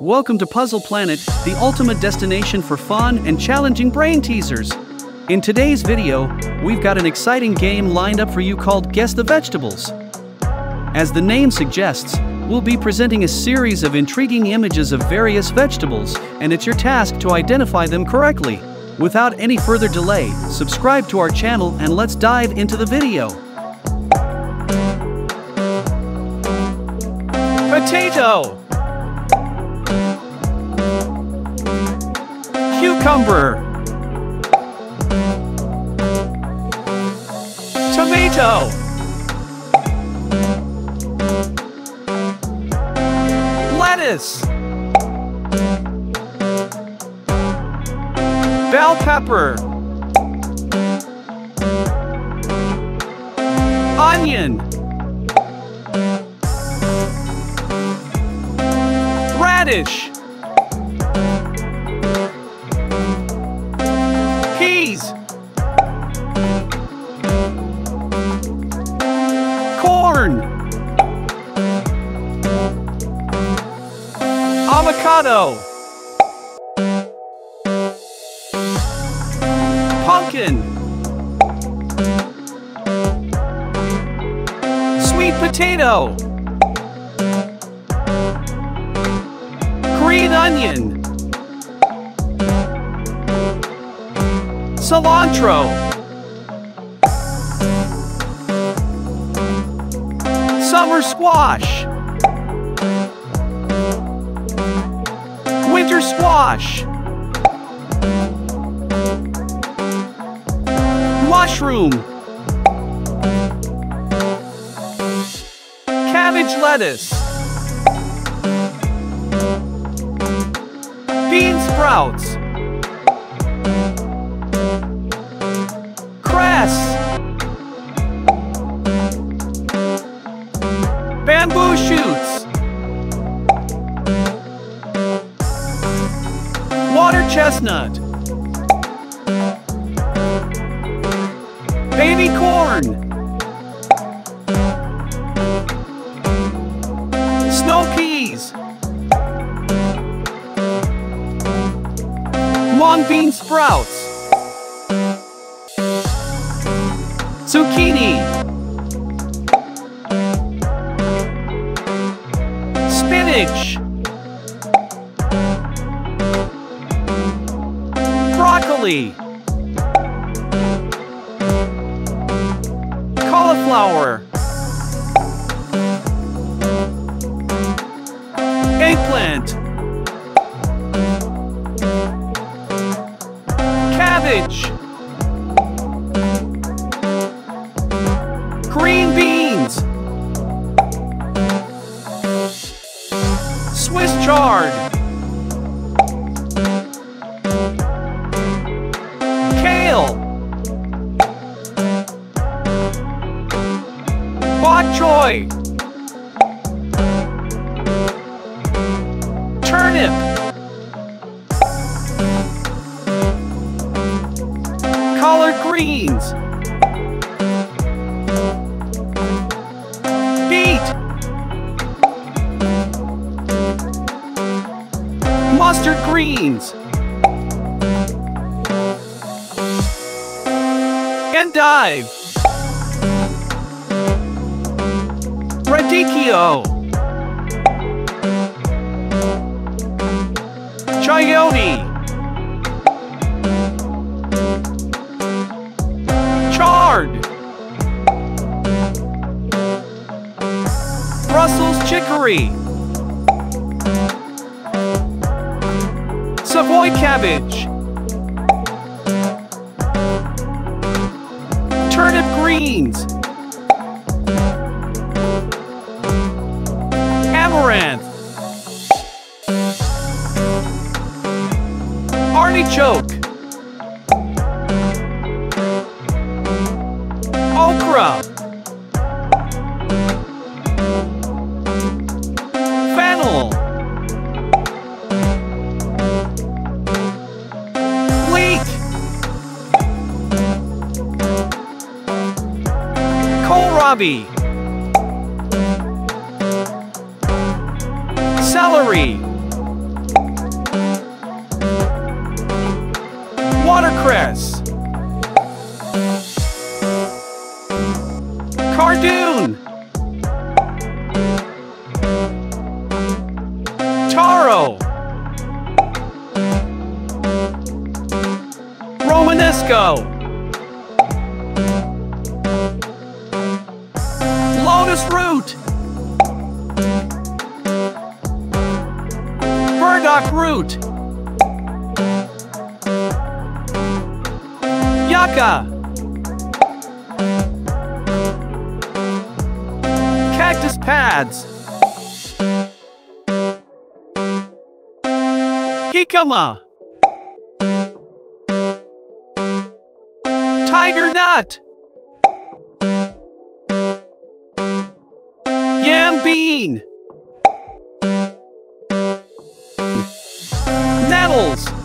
Welcome to Puzzle Planet, the ultimate destination for fun and challenging brain teasers. In today's video, we've got an exciting game lined up for you called Guess the Vegetables. As the name suggests, we'll be presenting a series of intriguing images of various vegetables, and it's your task to identify them correctly. Without any further delay, subscribe to our channel and let's dive into the video. Potato Cucumber. Tomato. Lettuce. Bell pepper. Onion. Radish Avocado. Pumpkin. Sweet potato. Green onion. Cilantro Summer squash. Winter squash. Mushroom. Cabbage lettuce. Bean sprouts chestnut. Baby corn. Snow peas. Long bean sprouts. Zucchini. Spinach Broccoli Cauliflower. Eggplant. Cabbage. Green beans. Swiss chard Bok choy Turnip. Collard greens. Beet. Mustard greens. Endive Radicchio Chayote Chard. Brussels chicory. Savoy cabbage. Turnip greens Artichoke Okra. Fennel. Leek Kohlrabi. Celery Cardoon! Taro! Romanesco! Lotus Root! Burdock Root! Yucca! Cactus Pads! Jicama! Tiger Nut! Yam Bean! Nettles!